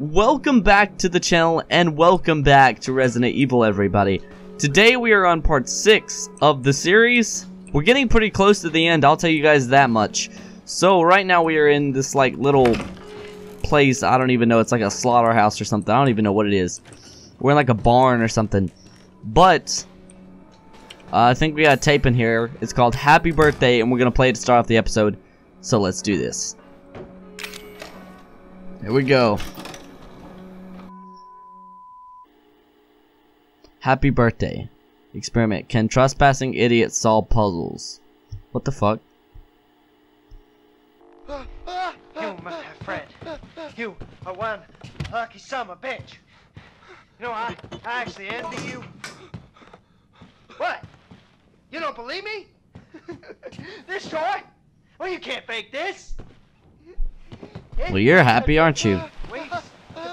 Welcome back to the channel and welcome back to Resident Evil everybody. Today we are on part 6 of the series. We're getting pretty close to the end, I'll tell you guys that much. So right now we are in this like little place, I don't even know, it's like a slaughterhouse or something, I don't even know what it is. We're in like a barn or something. But, uh, I think we got a tape in here, it's called Happy Birthday and we're gonna play it to start off the episode. So let's do this. Here we go. Happy birthday. Experiment. Can trespassing idiots solve puzzles? What the fuck? You, my friend, you are one lucky summer bitch. You know, I, I actually envy you. What? You don't believe me? this toy? Well, you can't fake this. Well, you're happy, aren't you? Wait to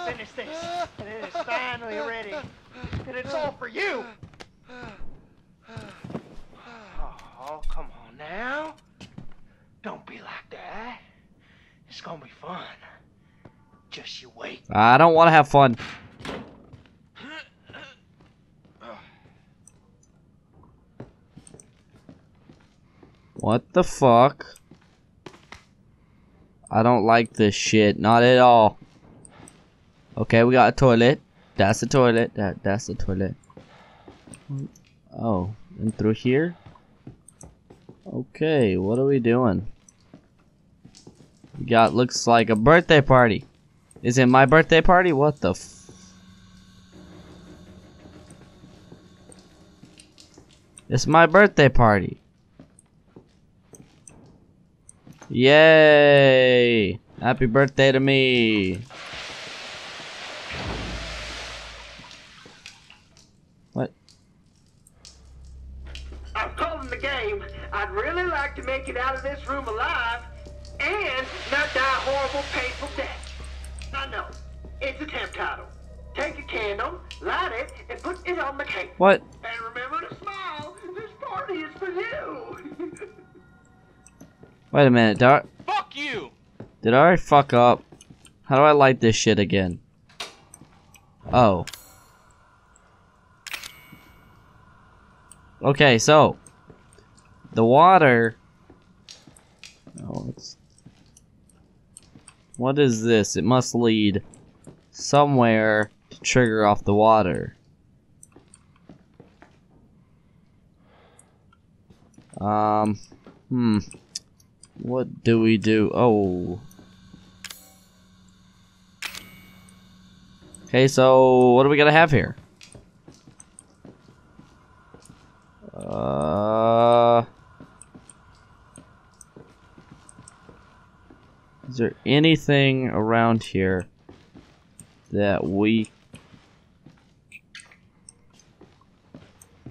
finish this, and it is finally ready. And it's all for you. Oh, come on now. Don't be like that. It's gonna be fun. Just you wait. I don't want to have fun. What the fuck? I don't like this shit. Not at all. Okay, we got a toilet. That's the toilet. That that's the toilet. Oh, and through here? Okay, what are we doing? Got looks like a birthday party. Is it my birthday party? What the It's my birthday party. Yay! Happy birthday to me. What? I'm calling the game. I'd really like to make it out of this room alive and not die horrible, painful death. I know. It's a temp title. Take a candle, light it, and put it on the cake. What? And remember to smile. This party is for you. Wait a minute. Did I, Fuck you! did I fuck up? How do I light this shit again? Oh. Okay, so the water. Oh, it's. What is this? It must lead somewhere to trigger off the water. Um, hmm. What do we do? Oh. Okay, so what are we gonna have here? Uh. Is there anything around here that we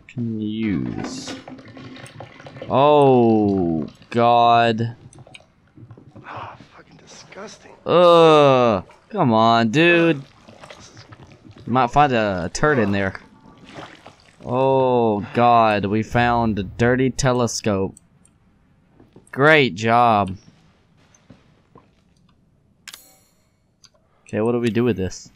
can use? Oh, God. Ah, fucking disgusting. Ugh. Come on, dude. You might find a turd in there. Oh, God. We found a dirty telescope. Great job. Okay, what do we do with this?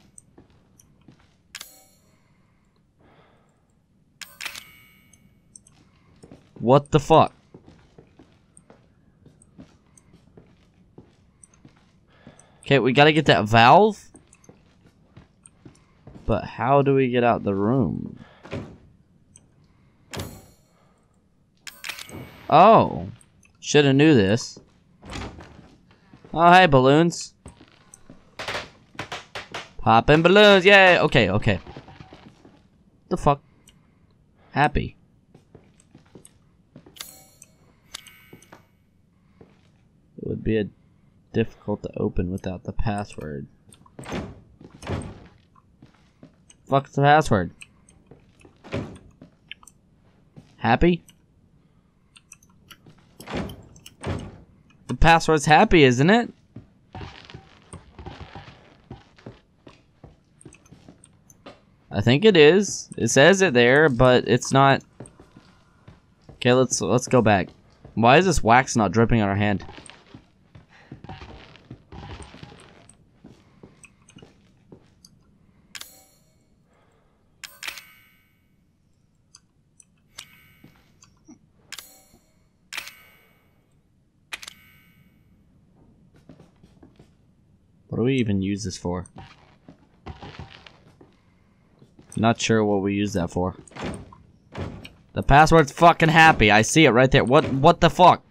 What the fuck? Okay, we gotta get that valve. But how do we get out the room? Oh. Shoulda knew this. Oh, hey, balloons. Popping balloons, yay! Okay, okay. The fuck? Happy. It would be a difficult to open without the password. Fuck's the password? Happy? The password's happy, isn't it? I think it is. It says it there, but it's not. Okay, let's let's go back. Why is this wax not dripping on our hand? What do we even use this for? Not sure what we use that for. The password's fucking happy. I see it right there. What what the fuck?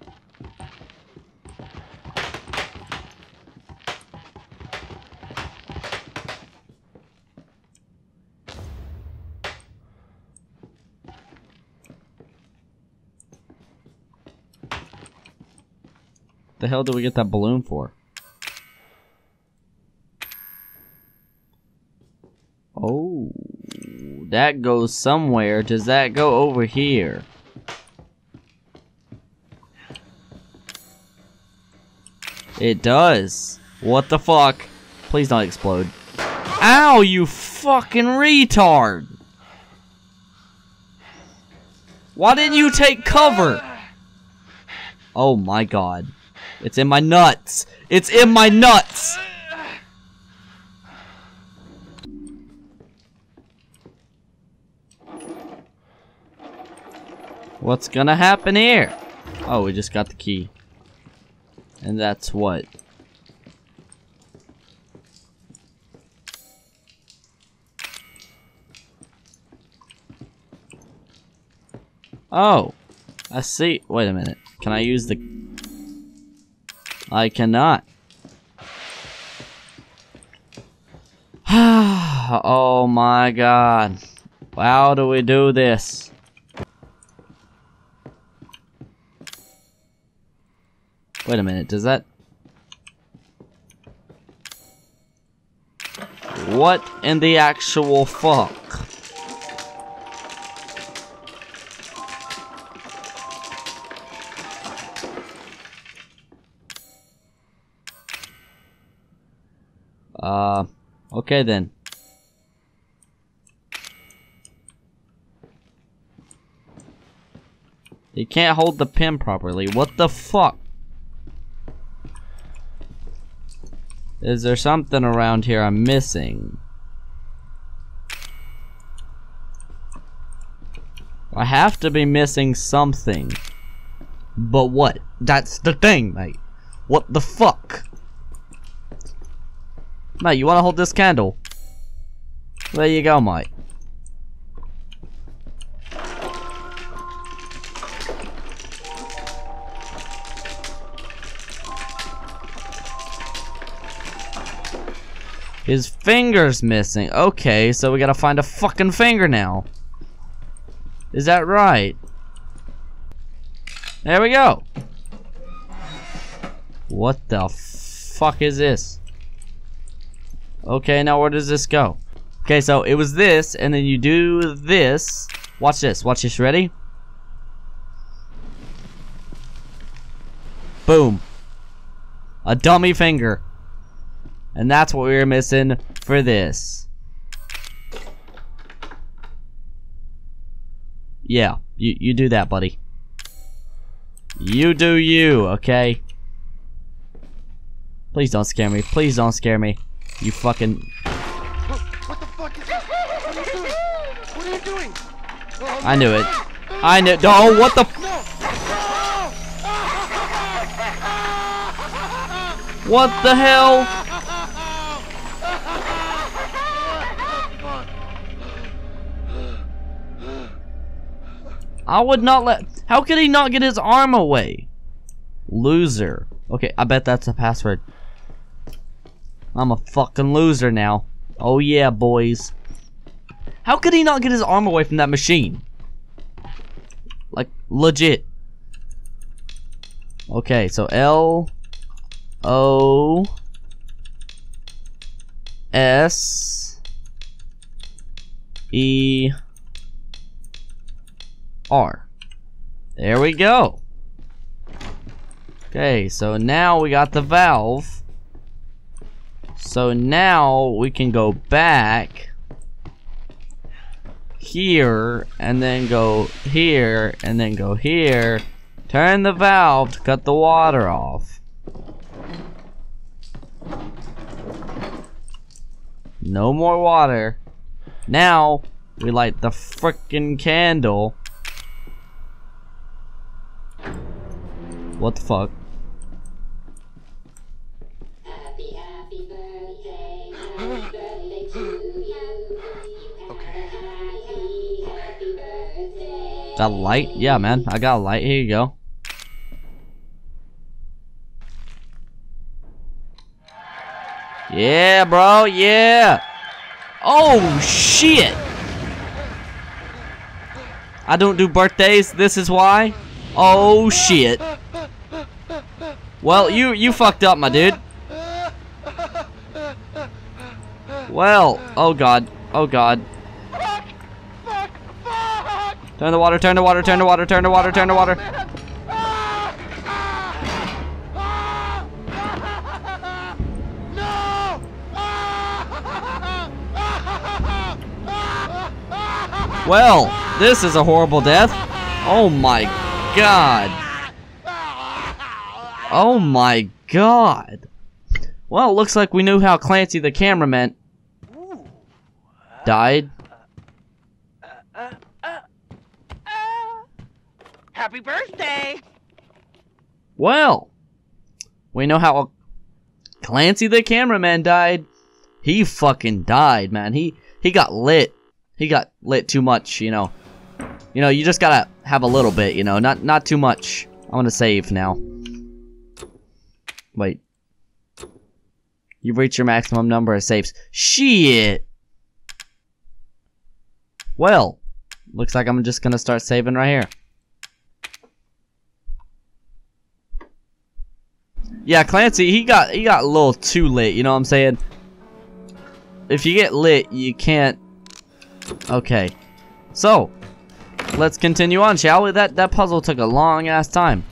The hell did we get that balloon for? That goes somewhere. Does that go over here? It does. What the fuck? Please don't explode. Ow, you fucking retard! Why didn't you take cover? Oh my god. It's in my nuts. It's in my nuts. What's gonna happen here? Oh, we just got the key. And that's what? Oh, I see. Wait a minute. Can I use the I cannot. oh my god. How do we do this? Wait a minute, does that... What in the actual fuck? Uh, okay then. You can't hold the pin properly. What the fuck? Is there something around here I'm missing? I have to be missing something. But what? That's the thing, mate. What the fuck? Mate, you wanna hold this candle? There you go, mate. His finger's missing. Okay, so we gotta find a fucking fingernail. Is that right? There we go. What the fuck is this? Okay, now where does this go? Okay, so it was this, and then you do this. Watch this. Watch this. Ready? Boom. A dummy finger. And that's what we were missing for this. Yeah, you, you do that, buddy. You do you, okay? Please don't scare me. Please don't scare me. You fucking... What the fuck is? What are you doing? What are you doing? Oh, I knew it. I knew- Oh, what the-! What the hell? I would not let- How could he not get his arm away? Loser. Okay, I bet that's a password. I'm a fucking loser now. Oh yeah, boys. How could he not get his arm away from that machine? Like, legit. Okay, so L O S E R. There we go. Okay, so now we got the valve. So now we can go back here and then go here and then go here. Turn the valve to cut the water off. No more water. Now we light the frickin' candle. What the fuck? That. Got light? Yeah, man. I got light. Here you go. Yeah, bro. Yeah. Oh, shit. I don't do birthdays. This is why. Oh, shit. Well, you you fucked up, my dude. Well, oh god. Oh god. Turn the water, turn the water, turn the water, turn the water, turn the water. Well, this is a horrible death. Oh my god. Oh my god. Well, looks like we knew how Clancy the cameraman died. Happy birthday! Well, we know how Clancy the cameraman died. He fucking died, man. He he got lit. He got lit too much, you know. You know, you just gotta have a little bit, you know, not not too much. I'm gonna save now. Wait. You've reached your maximum number of saves. Shit! Well, looks like I'm just gonna start saving right here. Yeah, Clancy, he got he got a little too lit, you know what I'm saying? If you get lit, you can't Okay. So, let's continue on, shall we? That that puzzle took a long ass time.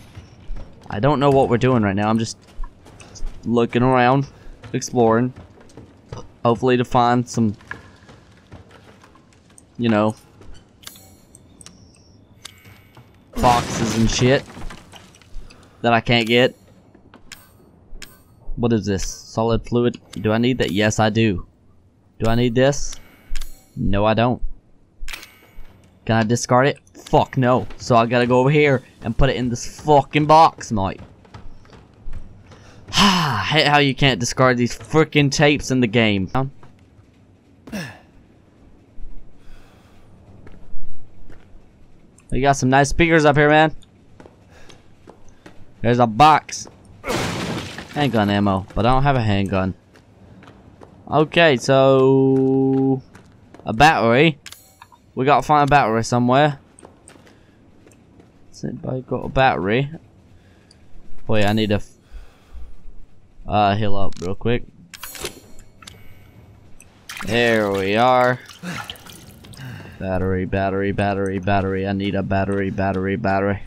I don't know what we're doing right now. I'm just looking around, exploring. Hopefully to find some you know boxes and shit that I can't get. What is this? Solid fluid? Do I need that? Yes, I do. Do I need this? No, I don't. Can I discard it? Fuck no. So I gotta go over here and put it in this fucking box, mate. I hate how you can't discard these freaking tapes in the game. You got some nice speakers up here, man. There's a box. Handgun ammo, but I don't have a handgun. Okay, so... A battery. We gotta find a battery somewhere. Has anybody got a battery? Wait, I need to uh, heal up real quick. There we are. Battery, battery, battery, battery. I need a battery, battery, battery.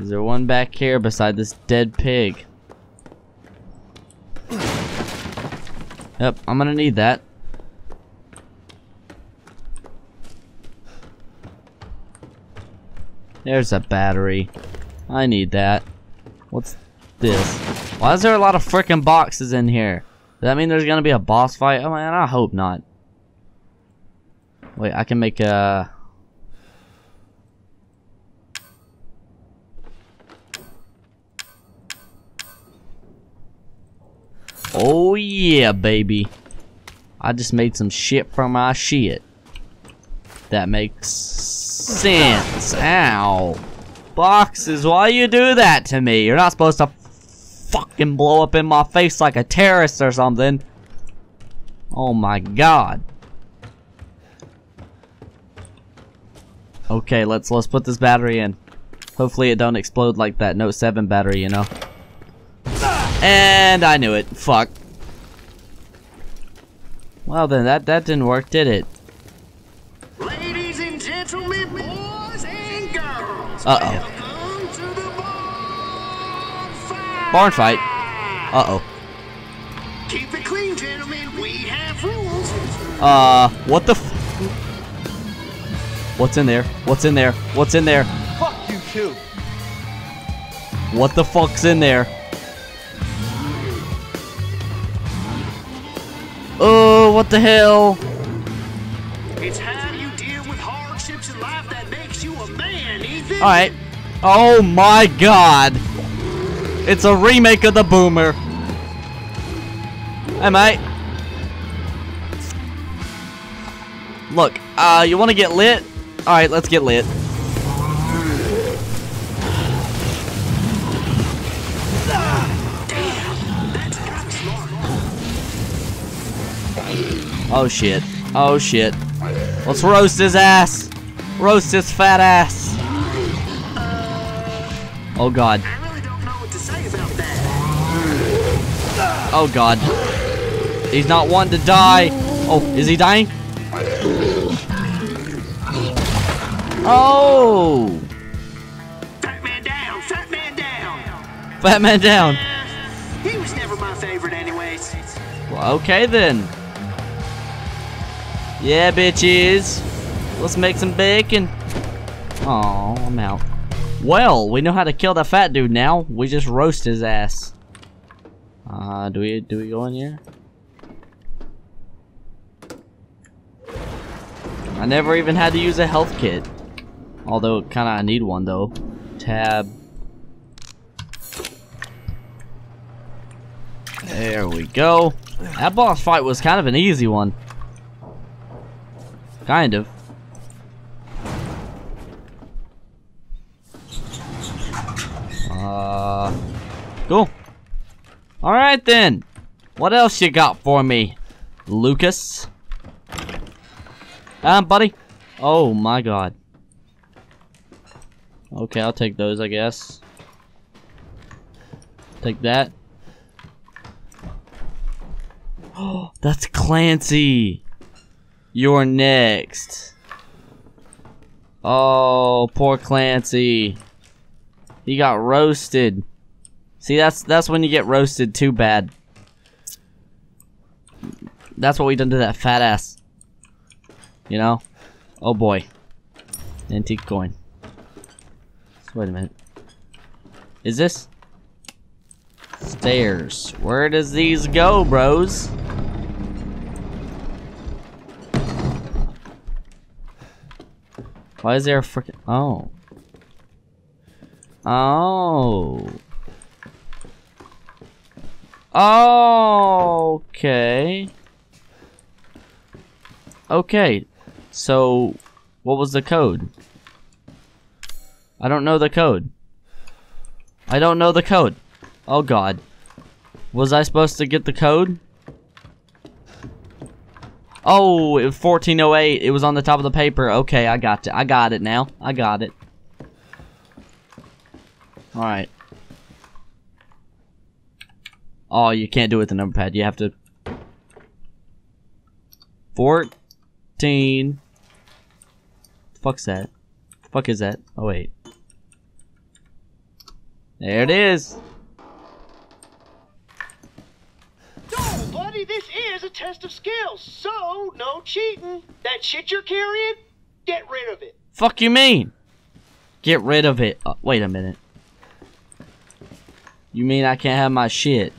Is there one back here beside this dead pig? Yep, I'm gonna need that. There's a battery. I need that. What's this? Why is there a lot of freaking boxes in here? Does that mean there's gonna be a boss fight? Oh man, I hope not. Wait, I can make a... Oh yeah, baby. I just made some shit from my shit. That makes sense. Ow. Boxes, why you do that to me? You're not supposed to fucking blow up in my face like a terrorist or something. Oh my god. Okay, let's let's put this battery in. Hopefully it don't explode like that Note 7 battery, you know. And I knew it. Fuck. Well then, that, that didn't work, did it? Ladies and gentlemen, boys and girls, Uh-oh. Barn fight. Uh-oh. Keep it clean, gentlemen. We have rules. Uh, what the f- What's in there? What's in there? What's in there? Fuck you too! What the fuck's in there? Oh, what the hell? It's how you deal with hardships in life that makes you a man, Ethan. Alright. Oh my god. It's a remake of the Boomer. Hey, mate. Look, uh, you want to get lit? Alright, let's get lit. Oh shit. Oh shit. Let's roast his ass. Roast his fat ass. Oh god. Oh god. He's not wanting to die. Oh, is he dying? Oh! Fat man down, fat man down. Fat man down. Uh, he was never my favorite anyways. Well, okay then. Yeah, bitches. Let's make some bacon. Oh, I'm out. Well, we know how to kill the fat dude now. We just roast his ass. Uh, do we do we go in here? I never even had to use a health kit. Although, kinda I need one though. Tab. There we go. That boss fight was kind of an easy one. Kind of. Uh, cool. Alright then. What else you got for me, Lucas? Um, buddy. Oh my god. Okay, I'll take those, I guess. Take that. Oh, that's Clancy. You're next. Oh, poor Clancy. He got roasted. See, that's that's when you get roasted too bad. That's what we done to that fat ass. You know? Oh boy. Antique coin. Wait a minute. Is this? Stairs. Where does these go, bros? Why is there a freaking... Oh. Oh. Okay. Okay. So, what was the code? I don't know the code. I don't know the code. Oh god. Was I supposed to get the code? Oh, it was 1408. It was on the top of the paper. Okay, I got it. I got it now. I got it. Alright. Oh, you can't do it with the number pad. You have to... 14... Fuck's that? Fuck is that? Oh, wait. There it is. No, buddy, this is a test of skills, so no cheating. That shit you're carrying, get rid of it. Fuck you mean? Get rid of it. Uh, wait a minute. You mean I can't have my shit?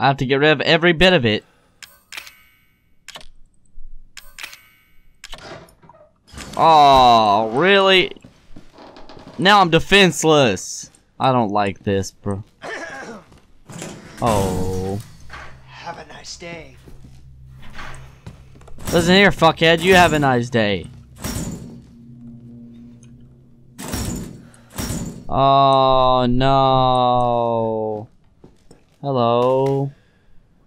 I have to get rid of every bit of it. Oh, really? Now I'm defenseless. I don't like this, bro. Oh. Have a nice day. Listen here, fuckhead. You have a nice day. Oh, no. Hello.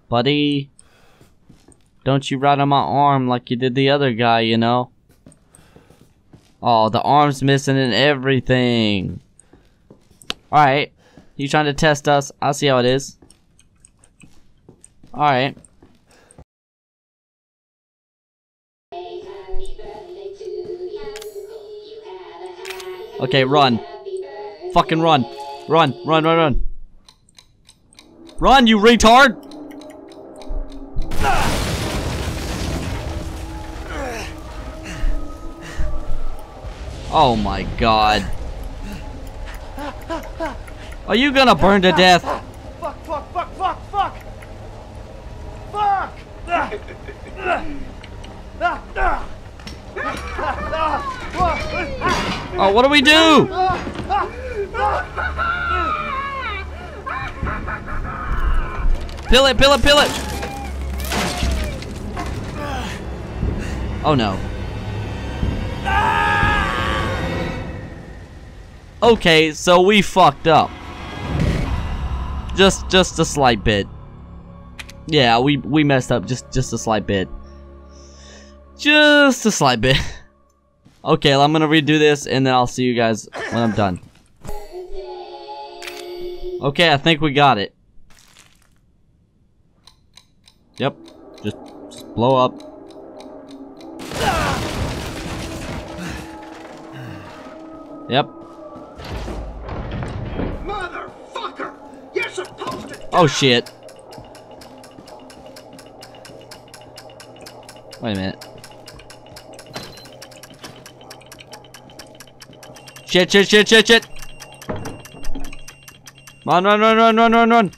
Buddy. Don't you ride on my arm like you did the other guy, you know? Oh, the arm's missing and everything. Alright. You trying to test us? I'll see how it is. Alright. Okay, run. Fucking run. Run, run, run, run. Run, you retard! Oh my god. Are you gonna burn to death? Fuck, fuck, fuck, fuck, fuck! Fuck! Oh, what do we do? Pill it, pill it, pill it! Oh no. Okay, so we fucked up. Just, just a slight bit. Yeah, we we messed up just just a slight bit. Just a slight bit. Okay, I'm gonna redo this and then I'll see you guys when I'm done. Okay, I think we got it. Yep. Just, just blow up. Yep. Motherfucker! You're supposed to. Oh shit. Wait a minute. Shit, shit, shit, shit, shit! Run, run, run, run, run, run, run!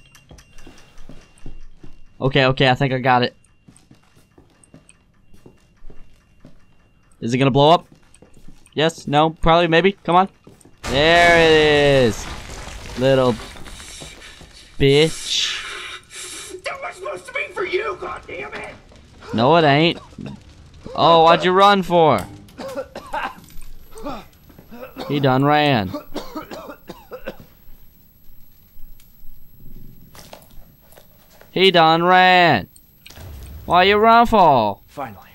Okay, okay, I think I got it. Is it gonna blow up? Yes, no, probably, maybe, come on. There it is! Little bitch. That was supposed to be for you, goddammit! No, it ain't. Oh, what'd you run for? He done ran. He done ran. Why you run for? Finally.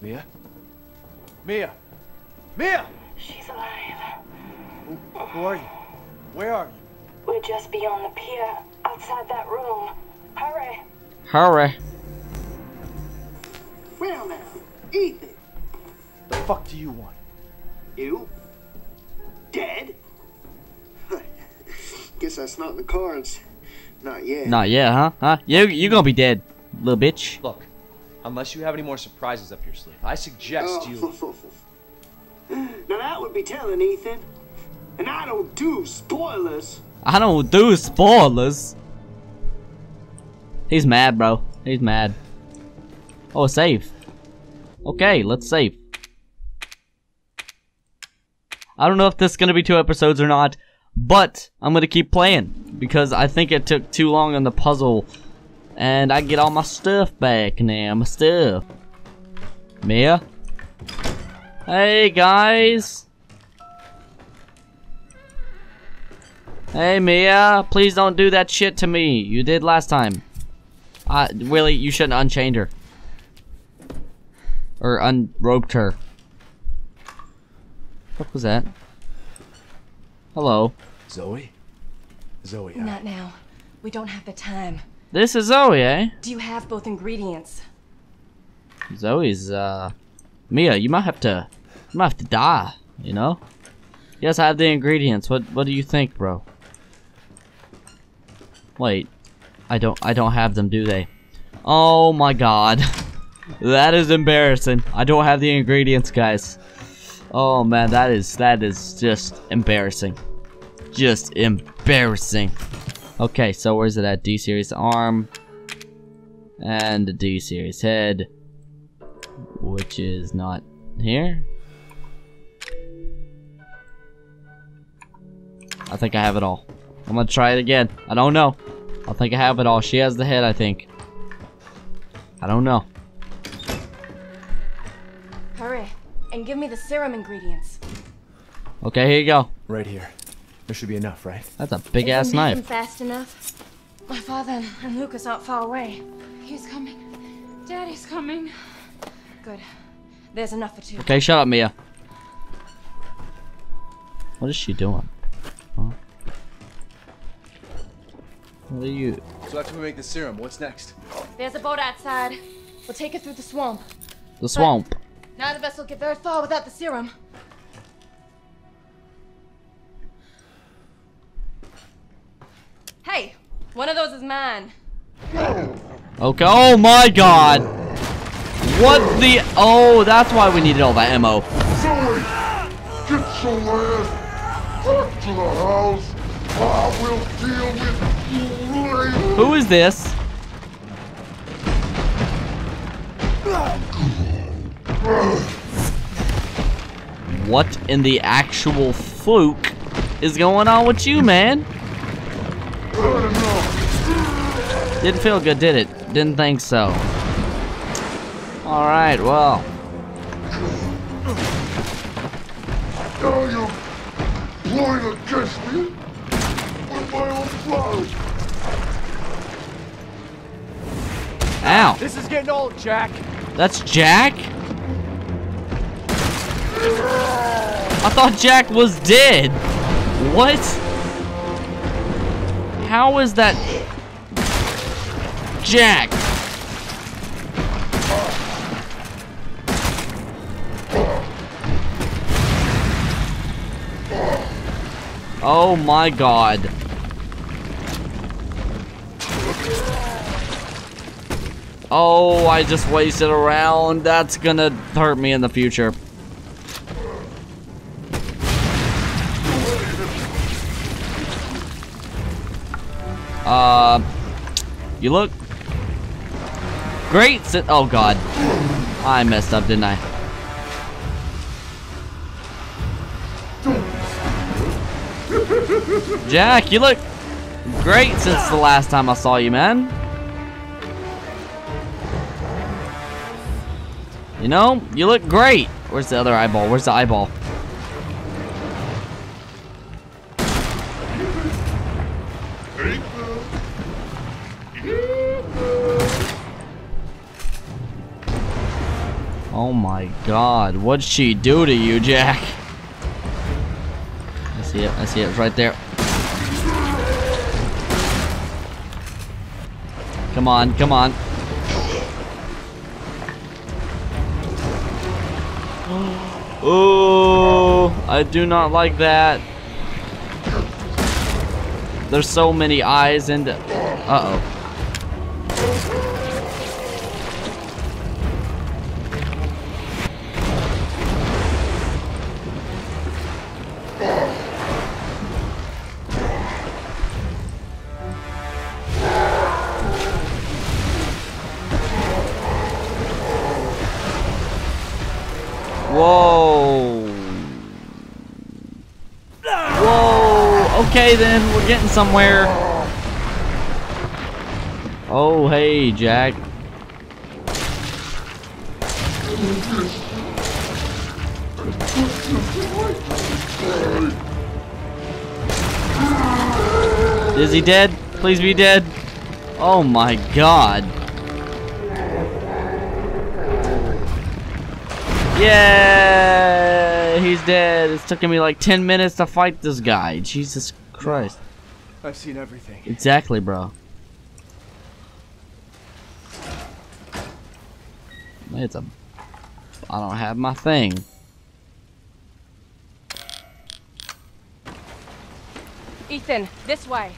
Mia? Mia! Mia! She's alive. Who, who are you? Where are you? We're just beyond the pier, outside that room. Hurry. Hurry. Well now, Ethan, The fuck do you want? you dead? Guess that's not in the cards. Not yet. Not yet, huh? Huh? You you gonna be dead, little bitch. Look, unless you have any more surprises up your sleeve, I suggest oh. you. Oh. now that would be telling, Ethan. And I don't do spoilers. I don't do spoilers. He's mad, bro. He's mad. Oh, save. Okay, let's save. I don't know if this is gonna be two episodes or not, but I'm gonna keep playing because I think it took too long on the puzzle, and I get all my stuff back now. My stuff. Mia. Hey guys. Hey Mia, please don't do that shit to me. You did last time. Uh, really, you shouldn't unchained her. Or unroped her. What was that? Hello. Zoe? Zoe, I- Not now. We don't have the time. This is Zoe, eh? Do you have both ingredients? Zoe's, uh... Mia, you might have to... You might have to die, you know? Yes, I have the ingredients. What What do you think, bro? Wait. I don't I don't have them, do they? Oh my god. that is embarrassing. I don't have the ingredients, guys. Oh man, that is that is just embarrassing. Just embarrassing. Okay, so where's it at? D series arm and the D series head which is not here. I think I have it all. I'm gonna try it again. I don't know. I think I have it all. She has the head, I think. I don't know. Hurry. And give me the serum ingredients. Okay, here you go. right here. There should be enough, right? That's a big ass Isn't that knife. fast enough? My father and Lucas aren't far away. He's coming. Daddy's coming. Good. There's enough for two. Okay, shut up, Mia. What is she doing? Huh? What are you? So after we make the serum, what's next? There's a boat outside. We'll take it through the swamp. The swamp. None of us will get very far without the serum. Hey, one of those is mine. Okay. Oh my god. What the? Oh, that's why we needed all that ammo. Zoe! Get your ass back to the house! I will deal with you later! Who is this? What in the actual fluke is going on with you, man? Didn't feel good, did it? Didn't think so. Alright, well. Now you're ploying against me with my own blood! Ow. This is getting old, Jack. That's Jack? I thought Jack was dead. What? How is that Jack? Oh my god. Oh, I just wasted a round. That's gonna hurt me in the future. Uh, you look great. Oh god, I messed up, didn't I? Jack, you look great since the last time I saw you, man. You know, you look great. Where's the other eyeball? Where's the eyeball? Oh my god, what'd she do to you, Jack? I see it, I see it, it's right there. Come on, come on. Oh, I do not like that. There's so many eyes and uh-oh. Getting somewhere. Oh, hey, Jack. Is he dead? Please be dead. Oh my god. Yeah, he's dead. It's taking me like 10 minutes to fight this guy. Jesus Christ. I've seen everything. Exactly, bro. It's a. I don't have my thing. Ethan, this way.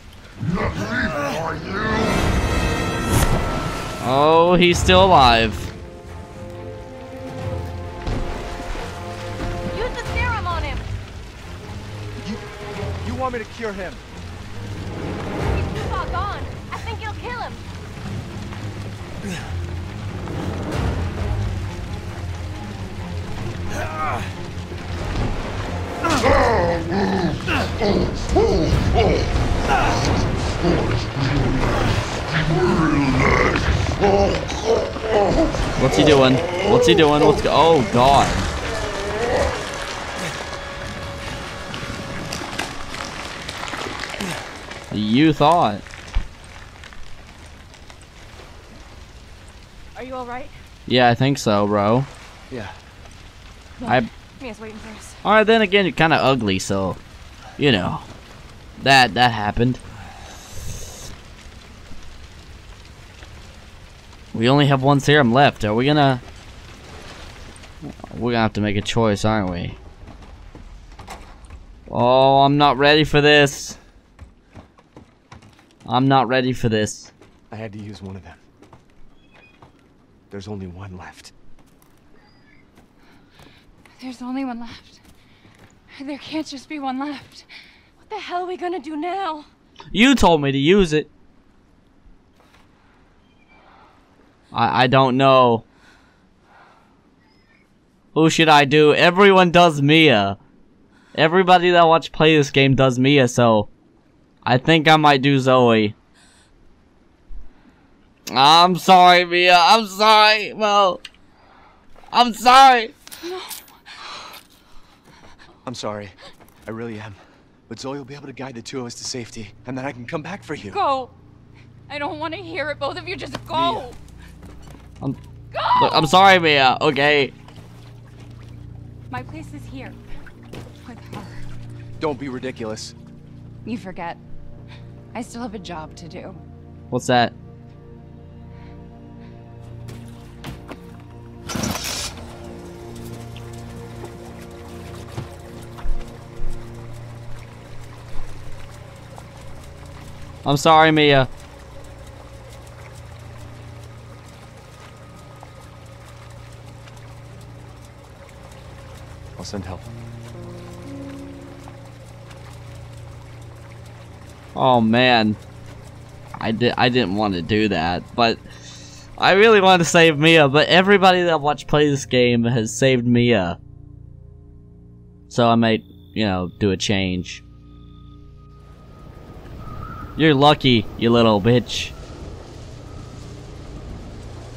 Oh, he's still alive. Use the serum on him. You, you want me to cure him? What's he doing? What's he doing? What's go- Oh God. You thought. Are you all right? Yeah, I think so, bro. Yeah. I. Mia's waiting for us. All right, then again, you're kind of ugly, so you know that that happened. We only have one serum left. Are we gonna? We're gonna have to make a choice, aren't we? Oh, I'm not ready for this. I'm not ready for this. I had to use one of them. There's only one left. There's only one left. There can't just be one left. What the hell are we gonna do now? You told me to use it. I I don't know. Who should I do? Everyone does Mia. Everybody that watch play this game does Mia, so I think I might do Zoe. I'm sorry, Mia. I'm sorry. Well, I'm sorry. No. I'm sorry. I really am. But Zoe will be able to guide the two of us to safety, and then I can come back for you. Go. I don't want to hear it. Both of you just go. Mia. I'm, look, I'm sorry, Mia. Okay. My place is here. With her. Don't be ridiculous. You forget. I still have a job to do. What's that? I'm sorry, Mia. I'll send help. Oh man. I did I didn't want to do that, but I really wanted to save Mia, but everybody that watched play this game has saved Mia. So I might, you know, do a change. You're lucky, you little bitch.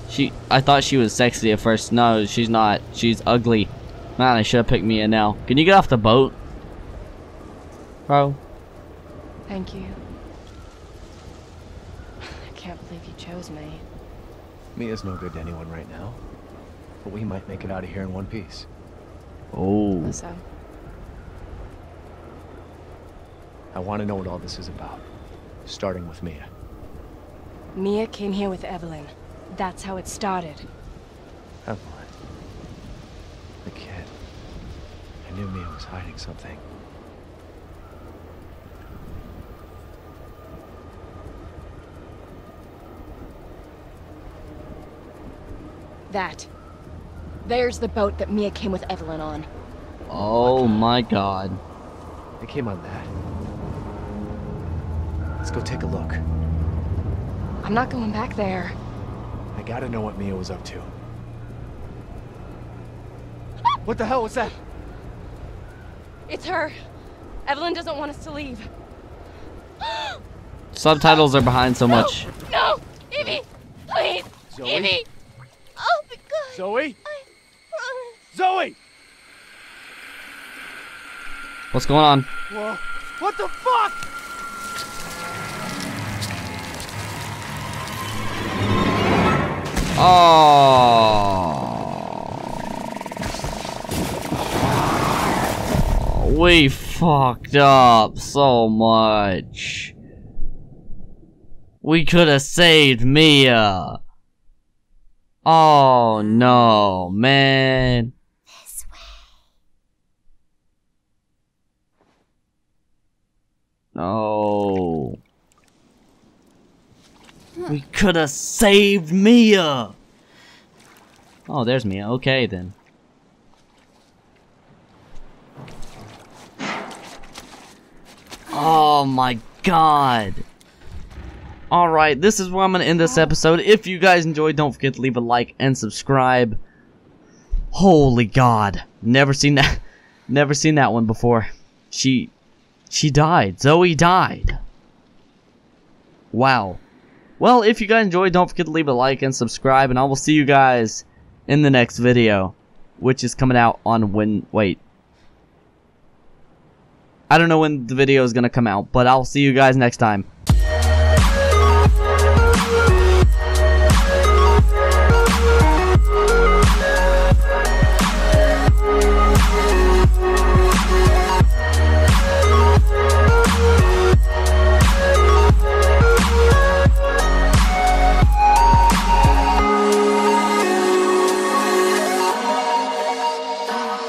She I thought she was sexy at first. No, she's not. She's ugly. Man, I should have picked Mia now. Can you get off the boat? Bro. Thank you. I can't believe you chose me. Mia's no good to anyone right now. But we might make it out of here in one piece. Oh. So, I want to know what all this is about. Starting with Mia. Mia came here with Evelyn. That's how it started. Oh, Evelyn. The kid. I knew Mia was hiding something. That. There's the boat that Mia came with Evelyn on. Oh my god. They came on that. Let's go take a look. I'm not going back there. I gotta know what Mia was up to. What the hell was that? It's her. Evelyn doesn't want us to leave. Subtitles are behind so much. No! Evie! Please! Zoe? Evie! Oh my god! Zoe? I promise. Zoe! What's going on? Whoa. What the fuck? Oh. We fucked up so much. We could have saved Mia. Oh no, man. No. We could have saved Mia. Oh, there's Mia. Okay, then. Oh my god. Alright, this is where I'm going to end this episode. If you guys enjoyed, don't forget to leave a like and subscribe. Holy god. Never seen that. Never seen that one before. She... She died. Zoe died. Wow. Well, if you guys enjoyed, don't forget to leave a like and subscribe, and I will see you guys in the next video, which is coming out on when, wait. I don't know when the video is going to come out, but I'll see you guys next time.